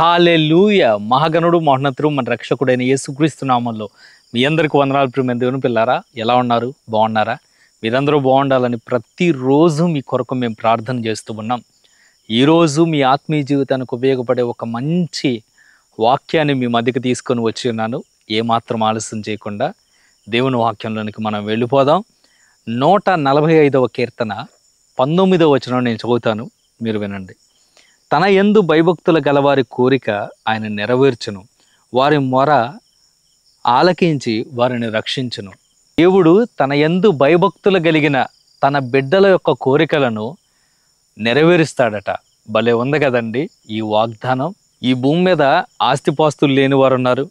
Hallelujah. మహాగణుడు మహోన్నతుడు మన రక్షకుడైన యేసుక్రీస్తు నామంలో మీ అందరికి వందనాలు ప్రియమైన దేవుని పిల్లారా. ఎలా ఉన్నారు? బాగున్నారా? మీరందరూ బాగుండాలని ప్రతిరోజు మీ కొరకు మేము ప్రార్థన చేస్తూ ఉన్నాం. ఈరోజు మీ ఆత్మీయ జీవితానికి ఉపయోగపడే ఒక మంచి వాక్యాన్ని మీ మధ్యకి తీసుకొని వచ్చి ఉన్నాను. ఏమాత్రం ఆలస్యం చేయకుండా దేవుని వాక్యంలోనికి మనం వెళ్ళిపోదాం. నూట నలభై ఐదవ కీర్తన పంతొమ్మిదవ వచనం నేను చదువుతాను. మీరు వినండి. తన ఎందు భయభక్తుల గలవారి కోరిక ఆయన నెరవేర్చును. వారి మొర ఆలకించి వారిని రక్షించును. దేవుడు తన ఎందు భయభక్తులు కలిగిన తన బిడ్డల యొక్క కోరికలను నెరవేరుస్తాడట. భలే ఉంది కదండి ఈ వాగ్దానం. ఈ భూమి మీద ఆస్తిపాస్తులు లేని వారు ఉన్నారు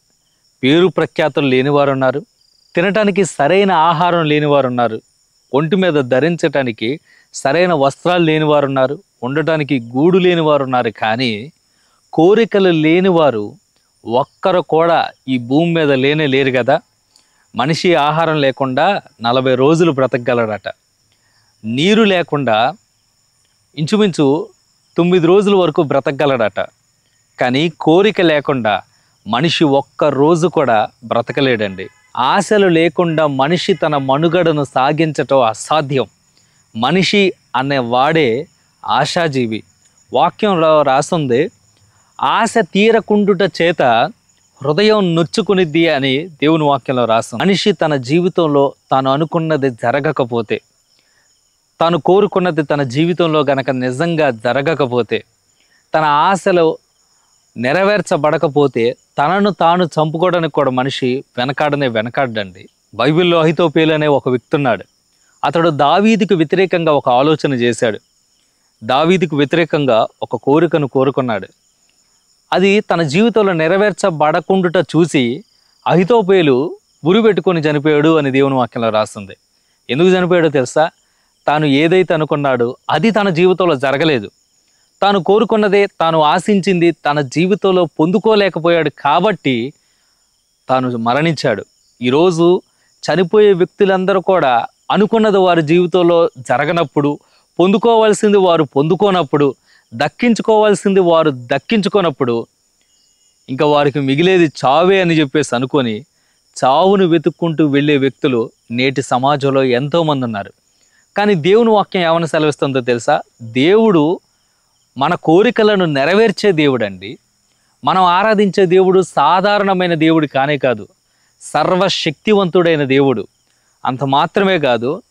పేరు ప్రఖ్యాతులు లేని వారు ఉన్నారు తినటానికి సరైన ఆహారం లేని వారు ఉన్నారు ఒంటి మీద ధరించటానికి సరైన వస్త్రాలు లేని వారు ఉన్నారు ఉండటానికి గూడు లేని వారు ఉన్నారు కానీ కోరికలు లేని వారు ఒక్కరు కూడా ఈ భూమి మీద లేనే లేరు కదా. మనిషి ఆహారం లేకుండా నలభై రోజులు బ్రతకగలడట. నీరు లేకుండా ఇంచుమించు తొమ్మిది రోజుల వరకు బ్రతకగలడట. కానీ కోరిక లేకుండా మనిషి ఒక్క రోజు కూడా బ్రతకలేడండి. ఆశలు లేకుండా మనిషి తన మనుగడను సాగించటం అసాధ్యం. మనిషి అనే వాడే ఆశాజీవి. వాక్యంలో రాస్తుంది ఆశ తీరకుండుట చేత హృదయం నొచ్చుకునిద్ది అని దేవుని వాక్యంలో రాస్తుంది. మనిషి తన జీవితంలో తాను అనుకున్నది జరగకపోతే తాను కోరుకున్నది తన జీవితంలో గనక నిజంగా జరగకపోతే తన ఆశలు నెరవేర్చబడకపోతే తనను తాను చంపుకోవడానికి కూడా మనిషి వెనకాడనే వెనకాడండి బైబిల్లో అహితోపేలు అనే ఒక వ్యక్తి ఉన్నాడు. అతడు దావీదికి వ్యతిరేకంగా ఒక ఆలోచన చేశాడు. దావీదికి వ్యతిరేకంగా ఒక కోరికను కోరుకున్నాడు. అది తన జీవితంలో నెరవేర్చబడకుండుట చూసి అహితోపేలు ఉరి పెట్టుకొని చనిపోయాడు అని దేవుని వాక్యంలో రాస్తుంది. ఎందుకు చనిపోయాడో తెలుసా? తాను ఏదైతే అనుకున్నాడో అది తన జీవితంలో జరగలేదు. తాను కోరుకున్నదే తాను ఆశించింది తన జీవితంలో పొందుకోలేకపోయాడు కాబట్టి తాను మరణించాడు. ఈరోజు చనిపోయే వ్యక్తులందరూ కూడా అనుకున్నది వారి జీవితంలో జరగనప్పుడు పొందుకోవాల్సింది వారు పొందుకోనప్పుడు దక్కించుకోవాల్సింది వారు దక్కించుకోనప్పుడు ఇంకా వారికి మిగిలేది చావే అని చెప్పేసి అనుకొని చావును వెతుక్కుంటూ వెళ్ళే వ్యక్తులు నేటి సమాజంలో ఎంతోమంది ఉన్నారు. కానీ దేవుని వాక్యం ఏమైనా సెలవిస్తుందో తెలుసా? దేవుడు మన కోరికలను నెరవేర్చే దేవుడు అండి మనం ఆరాధించే దేవుడు సాధారణమైన దేవుడు కానే కాదు సర్వశక్తివంతుడైన దేవుడు. అంత మాత్రమే కాదు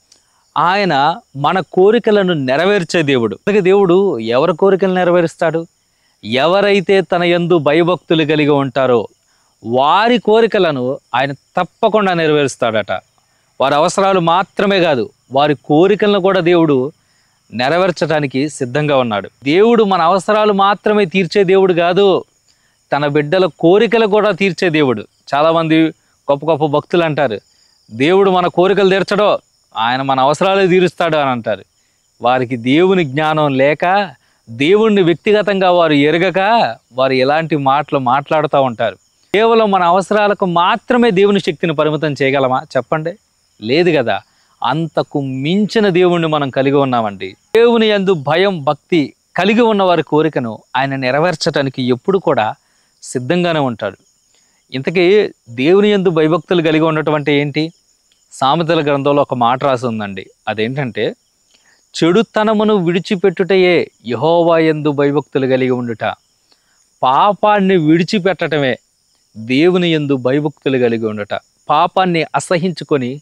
ఆయన మన కోరికలను నెరవేర్చే దేవుడు. అందుకే దేవుడు ఎవరి కోరికలు నెరవేరుస్తాడు? ఎవరైతే తన యందు భయభక్తులు కలిగి ఉంటారో వారి కోరికలను ఆయన తప్పకుండా నెరవేరుస్తాడట. వారి అవసరాలు మాత్రమే కాదు వారి కోరికలను కూడా దేవుడు నెరవేర్చడానికి సిద్ధంగా ఉన్నాడు. దేవుడు మన అవసరాలు మాత్రమే తీర్చే దేవుడు కాదు తన బిడ్డల కోరికలు కూడా తీర్చే దేవుడు. చాలామంది గొప్ప గొప్ప భక్తులు అంటారు దేవుడు మన కోరికలు తీర్చడో ఆయన మన అవసరాలు తీరుస్తాడు అని అంటారు. వారికి దేవుని జ్ఞానం లేక దేవుణ్ణి వ్యక్తిగతంగా వారు ఎరగక వారు ఎలాంటి మాటలు మాట్లాడుతూ ఉంటారు. కేవలం మన అవసరాలకు మాత్రమే దేవుని శక్తిని పరిమితం చేయగలమా? చెప్పండి. లేదు కదా. అంతకు మించిన దేవుణ్ణి మనం కలిగి ఉన్నామండి. దేవుని యందు భయం భక్తి కలిగి ఉన్న వారి కోరికను ఆయన నెరవేర్చడానికి ఎప్పుడు కూడా సిద్ధంగానే ఉంటాడు. ఇంతకీ దేవుని యందు భయభక్తులు కలిగి ఉండటం అంటే ఏంటి? సామెతల గ్రంథంలో ఒక మాట రాసి ఉందండి. అదేంటంటే చెడుతనమును విడిచిపెట్టుటయే యహోవా ఎందు భయభక్తులు కలిగి ఉండుట. పాపాన్ని విడిచిపెట్టటమే దేవుని యందు భయభక్తులు కలిగి ఉండుట. పాపాన్ని అసహించుకొని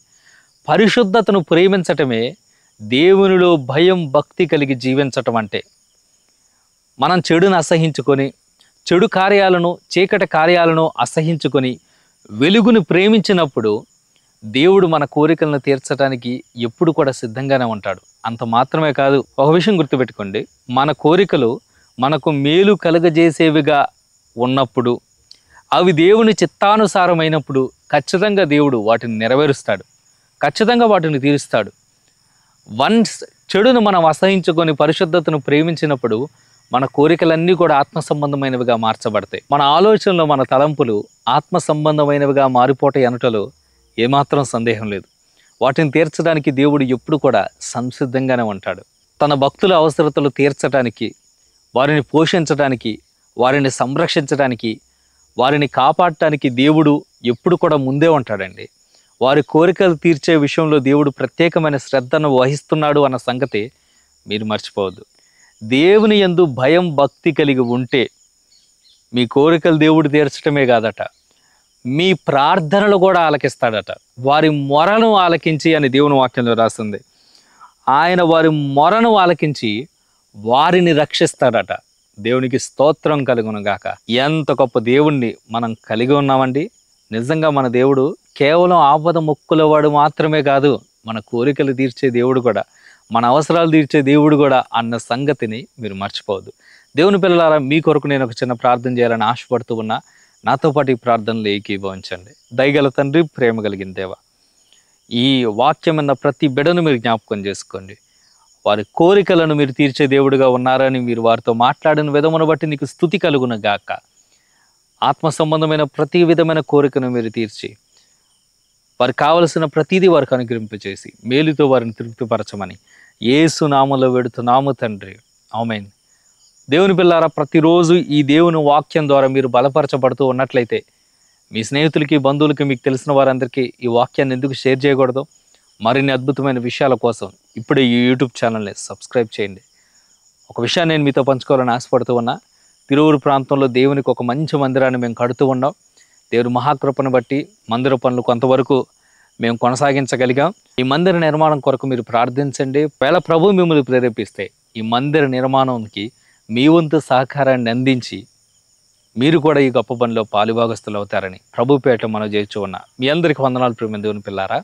పరిశుద్ధతను ప్రేమించటమే దేవునిలో భయం భక్తి కలిగి జీవించటం అంటే. మనం చెడును అసహించుకొని చెడు కార్యాలను చీకటి కార్యాలను అసహించుకొని వెలుగును ప్రేమించినప్పుడు దేవుడు మన కోరికలను తీర్చడానికి ఎప్పుడు కూడా సిద్ధంగానే ఉంటాడు. అంత మాత్రమే కాదు ఒక విషయం గుర్తుపెట్టుకోండి. మన కోరికలు మనకు మేలు కలుగజేసేవిగా ఉన్నప్పుడు అవి దేవుని చిత్తానుసారమైనప్పుడు ఖచ్చితంగా దేవుడు వాటిని నెరవేరుస్తాడు. ఖచ్చితంగా వాటిని తీరుస్తాడు. వన్స్ చెడును మనం అసహించుకొని పరిశుద్ధతను ప్రేమించినప్పుడు మన కోరికలన్నీ కూడా ఆత్మ సంబంధమైనవిగా మార్చబడతాయి. మన ఆలోచనలు మన తలంపులు ఆత్మ సంబంధమైనవిగా మారిపోతాయి అనటలో ఏమాత్రం సందేహం లేదు. వాటిని తీర్చడానికి దేవుడు ఎప్పుడు కూడా సంసిద్ధంగానే ఉంటాడు. తన భక్తుల అవసరతలు తీర్చడానికి వారిని పోషించడానికి వారిని సంరక్షించడానికి వారిని కాపాడటానికి దేవుడు ఎప్పుడు కూడా ముందే ఉంటాడండి. వారి కోరికలు తీర్చే విషయంలో దేవుడు ప్రత్యేకమైన శ్రద్ధను వహిస్తున్నాడు అన్న సంగతి మీరు మర్చిపోవద్దు. దేవుని యందు భయం భక్తి కలిగి ఉంటే మీ కోరికలు దేవుడు తీర్చడమే కాదట. మీ ప్రార్థనలు కూడా ఆలకిస్తాడట. వారి మొరను ఆలకించి అని దేవుని వాక్యంలో రాస్తుంది. ఆయన వారి మొరను ఆలకించి వారిని రక్షిస్తాడట. దేవునికి స్తోత్రం కలుగును గాక. ఎంత గొప్ప దేవుణ్ణి మనం కలిగి ఉన్నామండి. నిజంగా మన దేవుడు కేవలం ఆపద మొక్కులవాడు మాత్రమే కాదు మన కోరికలు తీర్చే దేవుడు కూడా మన అవసరాలు తీర్చే దేవుడు కూడా అన్న సంగతిని మీరు మర్చిపోవద్దు. దేవుని పిల్లలారా మీ కొరకు నేను ఒక చిన్న ప్రార్థన చేయాలని ఆశపడుతూ ఉన్నా. నాతో పాటు ఈ ప్రార్థనలు ఏకీభవించండి. దయగల తండ్రి ప్రేమ కలిగిన దేవ ఈ వాక్యం అన్న ప్రతి బిడను మీరు జ్ఞాపకం చేసుకోండి. వారి కోరికలను మీరు తీర్చే దేవుడుగా ఉన్నారని మీరు వారితో మాట్లాడిన విధమును బట్టి నీకు స్థుతి కలుగున గాక. ఆత్మ సంబంధమైన ప్రతి విధమైన కోరికను మీరు తీర్చి వారికి కావలసిన ప్రతిదీ వారికి అనుగ్రహింపచేసి మేలుతో వారిని తృప్తిపరచమని ఏసు నామలో వెడుతున్నాము తండ్రి. ఆమెన్. దేవుని పిల్లారా ప్రతిరోజు ఈ దేవుని వాక్యం ద్వారా మీరు బలపరచబడుతూ ఉన్నట్లయితే మీ స్నేహితులకి బంధువులకి మీకు తెలిసిన వారందరికీ ఈ వాక్యాన్ని ఎందుకు షేర్ చేయకూడదు? మరిన్ని అద్భుతమైన విషయాల కోసం ఇప్పుడే ఈ యూట్యూబ్ ఛానల్ని సబ్స్క్రైబ్ చేయండి. ఒక విషయాన్ని నేను మీతో పంచుకోవాలని ఆశపడుతూ ఉన్నా తిరువురు ప్రాంతంలో దేవునికి ఒక మంచి మందిరాన్ని మేము కడుతూ ఉన్నాం. దేవుని మహాకృపను బట్టి మందిర పనులు కొంతవరకు మేము కొనసాగించగలిగాం. ఈ మందిర నిర్మాణం కొరకు మీరు ప్రార్థించండి. వేళ ప్రభు మిమ్మల్ని ప్రేరేపిస్తే ఈ మందిర నిర్మాణంకి మీ వంతు సహకారాన్ని అందించి మీరు కూడా ఈ గొప్ప పనిలో పాలుభాగస్తులు అవుతారని ప్రభుపేట మనం చేర్చు ఉన్న. మీ అందరికి వందనాలు ప్రేమ దేవుని పిల్లారా.